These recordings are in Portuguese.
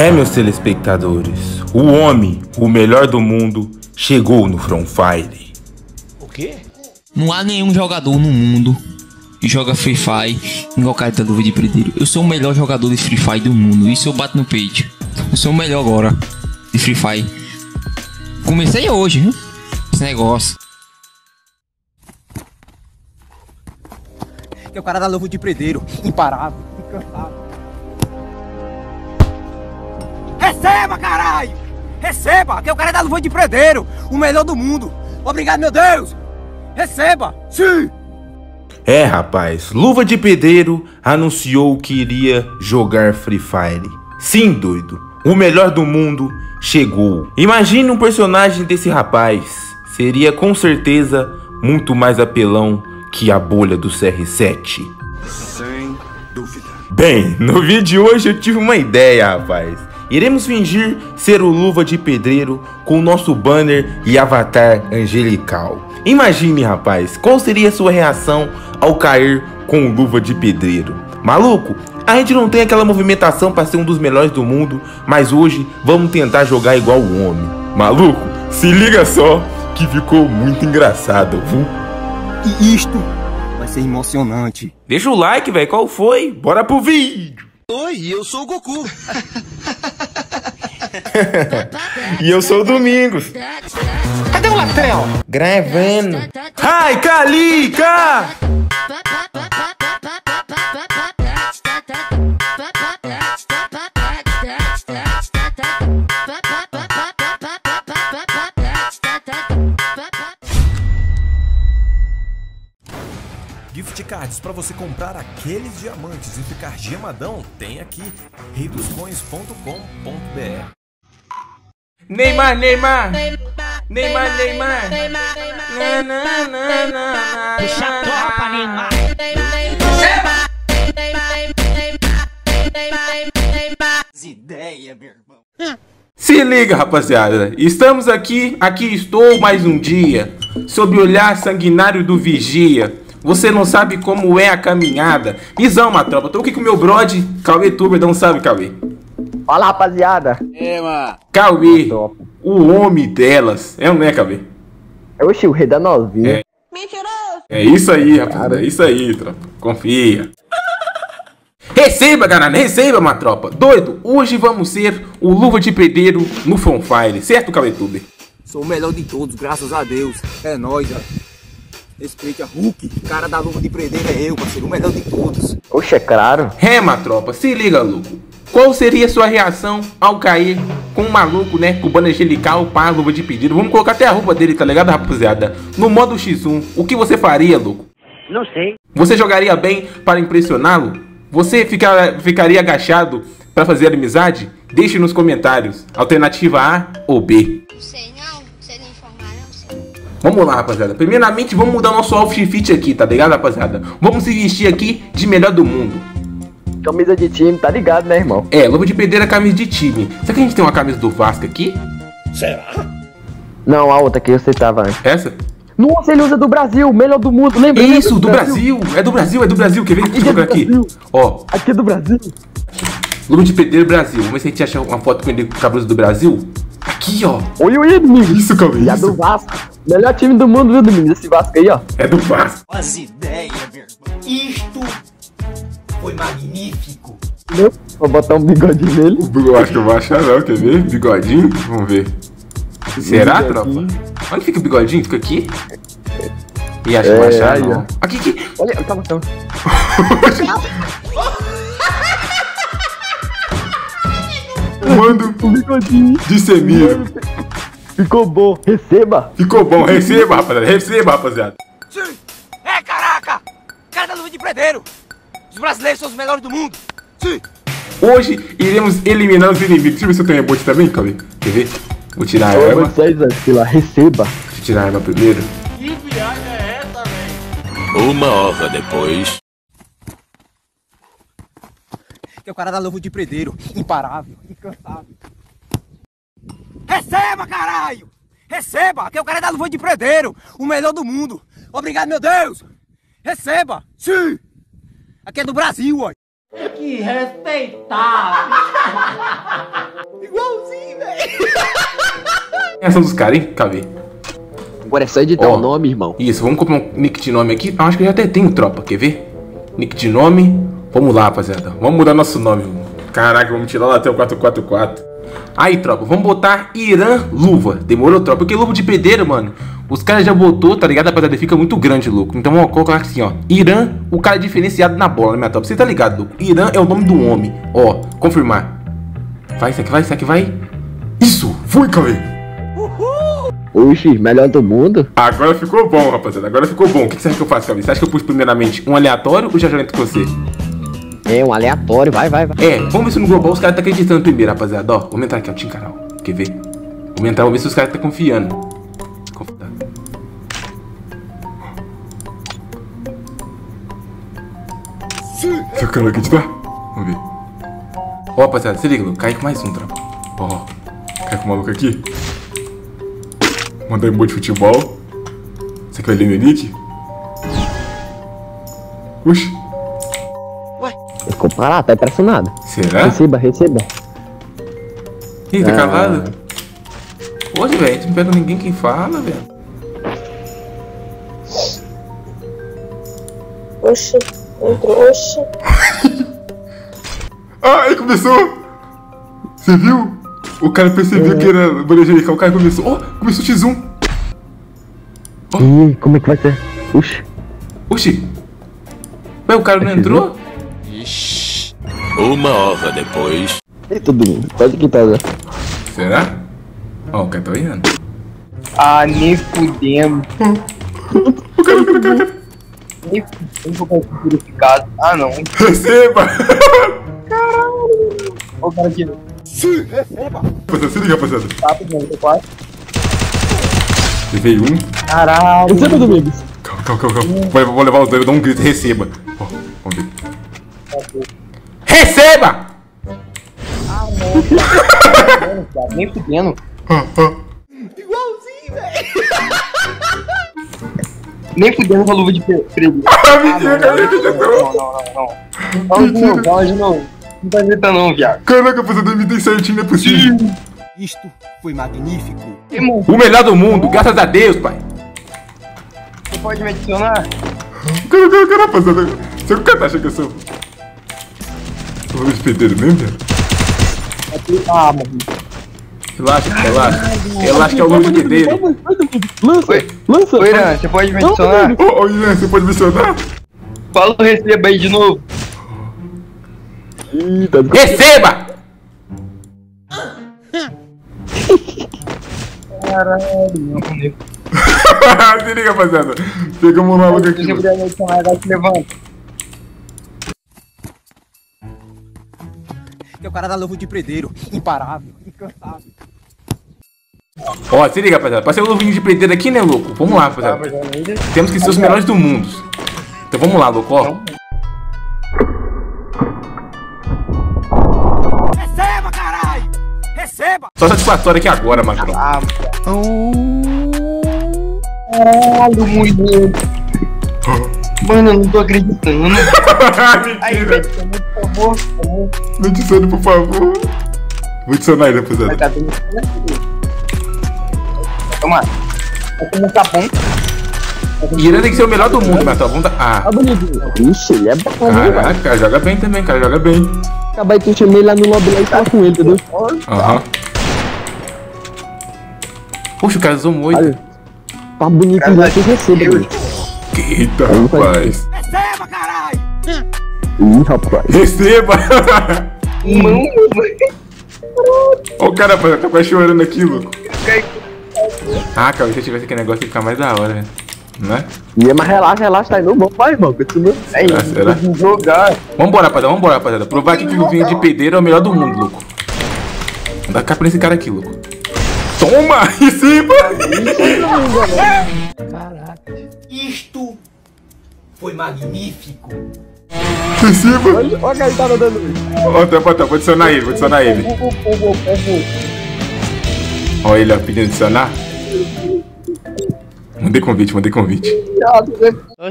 É, meus telespectadores, o homem, o melhor do mundo, chegou no Front Fire. O quê? Não há nenhum jogador no mundo que joga Free Fire igual cara da luva de predeiro. Eu sou o melhor jogador de Free Fire do mundo. Isso eu bato no peito. Eu sou o melhor agora de Free Fire. Comecei hoje, viu? Esse negócio. Que é o cara da luva de predeiro, imparável, incansável. Receba, caralho! Receba! Que é o cara da luva de predeiro, o melhor do mundo. Obrigado, meu Deus! Receba! Sim! É, rapaz, Luva de Pedreiro anunciou que iria jogar Free Fire. Sim, doido, o melhor do mundo chegou. Imagine um personagem desse rapaz. Seria com certeza muito mais apelão que a bolha do CR7. Sem dúvida. Bem, no vídeo de hoje eu tive uma ideia, rapaz. Iremos fingir ser o Luva de Pedreiro com o nosso banner e avatar angelical. Imagine, rapaz, qual seria a sua reação ao cair com o Luva de Pedreiro? Maluco, a gente não tem aquela movimentação para ser um dos melhores do mundo, mas hoje vamos tentar jogar igual o homem. Maluco, se liga só que ficou muito engraçado, viu? E isto vai ser emocionante. Deixa o like, velho, qual foi? Bora pro vídeo! Oi, eu sou o Goku. E eu sou o Domingos. Cadê o Latrel? Gravando. Ai, Calica! Você comprar aqueles diamantes e ficar gemadão tem aqui reidoscoins.com.br. Neymar, Neymar. Neymar, Neymar. Na, na, na, na, Puxa a tropa, Neymar. Ideia, meu irmão. Se liga, rapaziada. Estamos aqui, aqui estou mais um dia, sob o olhar sanguinário do vigia. Você não sabe como é a caminhada. Visão, uma tropa. Tô aqui com o meu brode, Cauê Tuber. Dá um salve, Cauê. Fala rapaziada, É, mano. Cauê, Top. o homem delas. É ou não é, Cauê? oxi, o rei da novinha. É. É isso aí, rapaziada. É isso aí, tropa. Confia. Receba, galera. Receba, uma tropa. Doido, hoje vamos ser o Luva de Pedreiro no Fonfire. Certo, Cauê Tuber? Sou o melhor de todos, graças a Deus. É nóis, ó. Respeite a Hulk. Cara da luva de predeiro é eu, parceiro. O melhor de todos. Oxe, é claro. Rema, tropa, se liga, louco. Qual seria a sua reação ao cair com um maluco, né? Com o banner angelical, pá, luva de pedido? Vamos colocar até a roupa dele, tá ligado, rapaziada? No modo X1, o que você faria, louco? Não sei. Você jogaria bem para impressioná-lo? Você ficar, ficaria agachado para fazer amizade? Deixe nos comentários. Alternativa A ou B. Não sei não, Vamos lá, rapaziada. Primeiramente, vamos mudar nosso outfit aqui, tá ligado, rapaziada? Vamos se vestir aqui de melhor do mundo. Camisa de time, tá ligado, né, irmão? É, luva de pedreiro é camisa de time. Será que a gente tem uma camisa do Vasco aqui? Não, a outra que você tava antes. Essa? Nossa, ele usa do Brasil, melhor do mundo, lembra? lembra Isso, do Brasil. É do Brasil, é do Brasil. Quer ver? Deixa eu Aqui é jogar do aqui. Brasil. Ó, Aqui é do Brasil. luva de pedreiro Brasil. Vamos ver se a gente acha uma foto com ele com cabelo do Brasil. Aqui, ó. Oi, oi, Domingos. Isso, Calvin, E a isso. do Vasco. Melhor time do mundo, viu, Domingos? Esse Vasco aí, ó. É do Vasco. As ideias, meu irmão. Isto foi magnífico. Entendeu? Vou botar um bigodinho nele. Eu acho que eu vou achar não, quer ver? Bigodinho? Vamos ver. Será, tropa? Bigodinho. Onde fica o bigodinho? Fica aqui? Ih, acho que É, eu vou achar aí, não. ó. Aqui, aqui. Olha, calma, calma. Mando O bigodinho. de Semiro. Ficou bom. Receba. Ficou bom. Receba, rapaziada. Receba, rapaziada. Sim. É, caraca. Cara da luva de predeiro. Os brasileiros são os melhores do mundo. Sim. Hoje iremos eliminar os inimigos. Deixa eu ver se eu tenho rebote também, Calvin. Quer ver? Vou tirar a Ô, arma. vocês, aqui lá. Receba. Deixa eu tirar a arma primeiro. Uma hora depois. Que é o cara da luva de predeiro, imparável, incansável. Receba, caralho! Receba! Que é o cara da luva de predeiro, o melhor do mundo. Obrigado, meu Deus! Receba! Sim! Aqui é do Brasil, ó. Que respeitável. Quem são dos caras, hein? Cadê? Agora é só editar o nome, irmão. Isso, vamos comprar um nick de nome aqui. Acho que eu já até tenho tropa, quer ver? Nick de nome. Vamos lá, rapaziada. Vamos mudar nosso nome. Caraca, vamos tirar lá até o 444. Aí, tropa, vamos botar Irã Luva. Demorou, tropa? Porque luva de pedreiro, mano. Os caras já botou, tá ligado? Rapaziada, fica muito grande, louco. Então vamos colocar assim, ó. Irã, o cara diferenciado na bola, né, minha tropa? Você tá ligado, louco? Irã é o nome do homem. Ó, confirmar. Vai, isso aqui vai, isso aqui vai. Isso! Fui, Cauê! Oxi, melhor do mundo? Agora ficou bom, rapaziada. Agora ficou bom. O que você acha que eu faço, Cauê? Você acha que eu pus primeiramente um aleatório ou já já entro com você? É, um aleatório, vai, vai, vai. É, vamos ver se no global os caras tá acreditando primeiro, rapaziada. Ó, vamos entrar aqui, ó, Tim Canal. Quer ver? Vamos entrar, vamos ver se os caras tá confiando. Confiando. Seu cara acreditar? Vamos ver. Ó, rapaziada, se liga. Cai com mais um, tropa. Ó, cai com o maluco aqui. Mandar emoji de futebol. Você quer ler meu? Oxi, Ficou parado, tá impressionado. será? Receba, receba. Ih, tá Ah. calado? Hoje, velho, tu não pega ninguém quem fala, velho. Oxi, entrou, oxi. Ah, ele começou! Você viu? O cara percebeu que era Angelical, o cara começou. Ó, começou o X1. Ih, como é que vai ser? Oxi. Oxi! Ué, o cara não entrou? Uma hora depois. E todo mundo, pode quitar já. Será? Ó, o cara tá olhando. Ah, nem fudendo. O cara, o cara, o cara, o cara. Nem fudendo vou conseguir purificado. Ah, não. Receba! Ô, cara aqui. Rapaziada, se liga, rapaziada. Papo, 94. Levei um. Caralho. Receba, Domingos. Calma, calma, calma. calma. Vou, levar os dois, vou dar um grito. Receba. Ó. Receba! Nem fudendo. Ah, ah. Nem fudendo com a luva de preto. Ah, mentira, cara, mentira, Não, não, não, não. Fala de novo. Não tá gritando não, viado. Caraca, rapaziada, me tem certinho, não é possível. Isto foi magnífico. O melhor do mundo, graças a Deus, pai. você pode me adicionar? Cara, cara, cara, rapaziada. Você cara tá achando que eu sou. Sou de pedreiro mesmo, velho? Ah, mano. Relaxa, relaxa. Relaxa que é o nome de pedreiro. Lança, Oi. lança. Ô, Irã, você pode me adicionar? Ô, ô, Ian, você pode mencionar? Fala o receba aí de novo. Ih, tá Receba! Caralho, não. Se liga, rapaziada. Pegamos um maluco Se aqui. mano. puder me adicionar, vai se levanta. O cara da luva de predeiro. Imparável, incansável. Ó, se liga, rapaziada. Pra ser o luvinho de pedreiro aqui, né, louco? Vamos lá, rapaziada. Temos que ser os melhores do mundo. Então vamos lá, louco, ó. Receba, caralho! Receba! Só satisfatório aqui agora, Macron. Ah, Caralho, mulher. Mano, eu não tô acreditando. Aí, Mentira. velho, por favor. Me adicione, por favor. Vou adicionar ele, Vai rapaziada. dar bem. Toma. Vai comer sabão. Irã tem que ser o melhor do mundo, Macron. Vamos dar... Tá Ah, bonitinho. Ixi, ele é bom, né? caraca, cara, joga bem também, cara. Joga bem. Acabar de chamar ele lá no lobby lá e falar com ele, entendeu? Aham. Poxa, o cara zoomou. Olha. Tá bonitinho lá que receba. Eita, rapaz. Receba, caralho! Ih, rapaz. Receba! Mano, Ó o cara, tá quase chorando aqui, louco. Ah, cara, se eu tivesse aquele negócio ia ficar mais da hora, né? Né? Ih, mas relaxa, relaxa, tá aí. Não, vamos, vai, irmão. Continua. aí, Ah, será? jogar. Vambora, rapaziada, vambora, rapaziada. Provar aqui que o luvinho de pedreiro é o melhor do mundo, louco. Dar capa nesse cara aqui, louco. Toma! Receba! Isto foi magnífico. Receba! Olha, olha a gaitada dando. Ó, tá, tá, vou adicionar ele, vou adicionar ele. Ó ele, ó, pedindo adicionar. Mandei convite, mandei convite.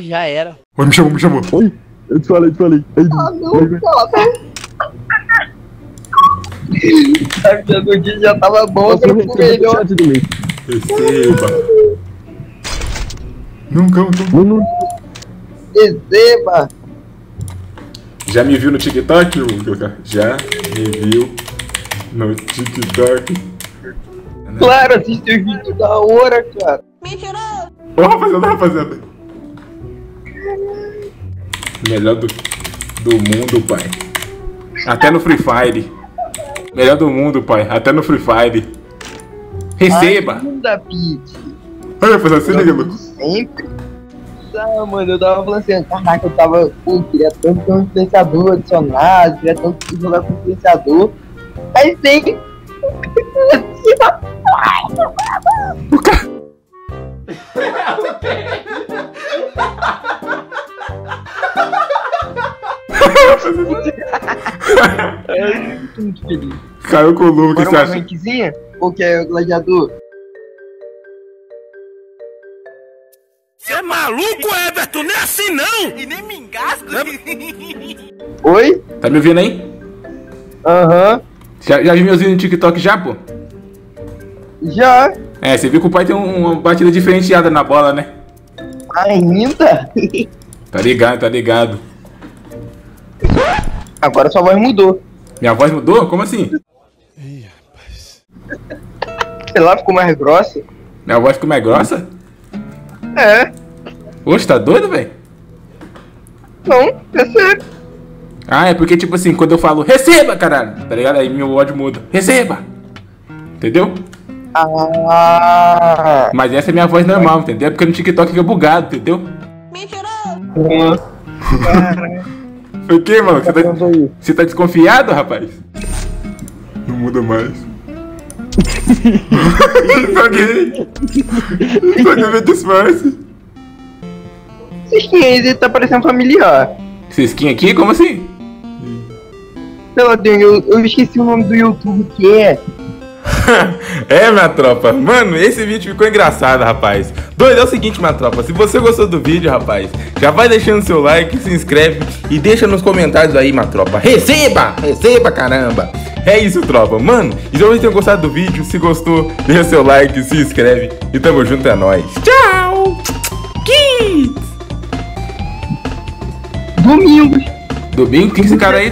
Já era. Oi, me chamou, me chamou. Oi, eu te falei, eu te falei. Ah, não, A vida do dia já tava bom, Posso agora ficou receber o melhor. Receba. Nunca, nunca. Receba! Já me viu no TikTok? Já me viu no TikTok. Claro, assisti o vídeo da hora, cara. Ô, rapaziada, rapaziada. Melhor do, do mundo, pai. Até no Free Fire. Melhor do mundo, pai. Até no Free Fire. Receba! Ainda, Pete. Olha, rapaziada, se liga. Sempre. Ah, mano, eu tava falando assim, caraca, eu tava, pô, queria tanto ter um influenciador adicionado, queria tanto jogar com influenciador. Aí tem. Muito feliz. Caiu com o Lucas, Bora você acha? Ou que é o gladiador? Maluco, Everton? Não é assim não! E nem me engasgo. Oi? Tá me ouvindo aí? Aham. Já, já viu meus vídeos no TikTok já, pô? Já. É, você viu que o pai tem um- uma batida diferenciada na bola, né? Ainda? Tá ligado, tá ligado. Agora sua voz mudou. Minha voz mudou? Como assim? Sei lá, ficou mais grossa. Minha voz ficou mais grossa? É. Oxe, tá doido, velho? Não, é sério. Ah, é porque, tipo assim, quando eu falo receba, caralho, tá ligado? Aí meu ódio muda. Receba! Entendeu? Ah. Mas essa é minha voz normal, entendeu? É porque no TikTok fica bugado, entendeu? O que, mano? Você tá, você tá desconfiado, rapaz? Não muda mais. Paguei. Paguei meu disfarce. Esse skin aí ele tá parecendo familiar. Esse skin aqui? Como assim? Sei lá, eu, eu esqueci o nome do YouTube que é. É, minha tropa. Mano, esse vídeo ficou engraçado, rapaz. Doido, é o seguinte, minha tropa. Se você gostou do vídeo, rapaz, já vai deixando seu like, se inscreve e deixa nos comentários aí, minha tropa. Receba! Receba, caramba! É isso, tropa. Mano, espero que tenham gostado do vídeo. Se gostou, deixa seu like, se inscreve e tamo junto, é nóis. Tchau! Kids! Domingos. Domingo? Quem é esse cara aí?